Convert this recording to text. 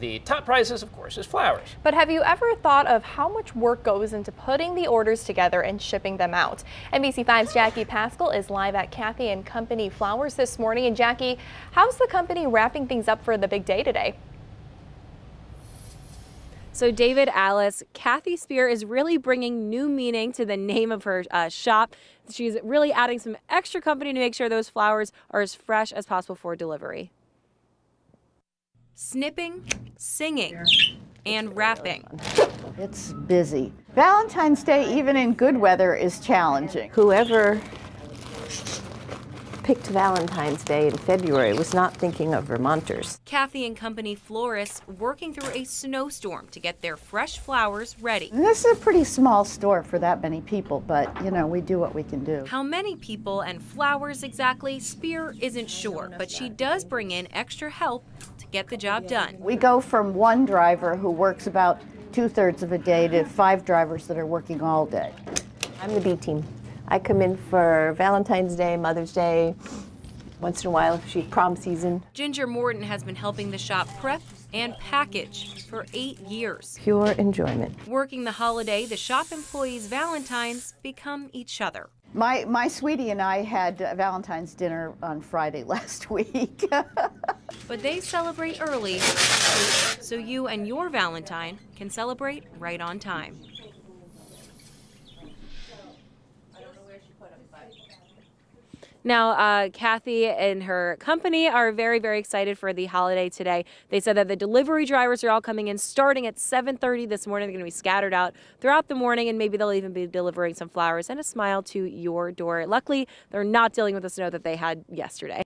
the top prizes, of course, is flowers. But have you ever thought of how much work goes into putting the orders together and shipping them out? NBC5's Jackie Pascale is live at Kathy and Company Flowers this morning. And Jackie, how's the company wrapping things up for the big day today? So, David Alice, Kathy Spear is really bringing new meaning to the name of her uh, shop. She's really adding some extra company to make sure those flowers are as fresh as possible for delivery. Snipping, singing, and wrapping. It's busy. Valentine's Day, even in good weather, is challenging. Whoever picked Valentine's Day in February was not thinking of Vermonters. Kathy and Company florists working through a snowstorm to get their fresh flowers ready. And this is a pretty small store for that many people, but you know, we do what we can do. How many people and flowers exactly, Spear isn't sure, but she does bring in extra help to get the job done. We go from one driver who works about two thirds of a day to five drivers that are working all day. I'm the B team. I come in for Valentine's Day, Mother's Day, once in a while, if she prom season. Ginger Morton has been helping the shop prep and package for eight years. Pure enjoyment. Working the holiday, the shop employees' Valentines become each other. My, my sweetie and I had Valentine's dinner on Friday last week. but they celebrate early so you and your Valentine can celebrate right on time. Now, uh, Kathy and her company are very, very excited for the holiday today. They said that the delivery drivers are all coming in starting at 7:30 this morning. They're going to be scattered out throughout the morning, and maybe they'll even be delivering some flowers and a smile to your door. Luckily, they're not dealing with the snow that they had yesterday.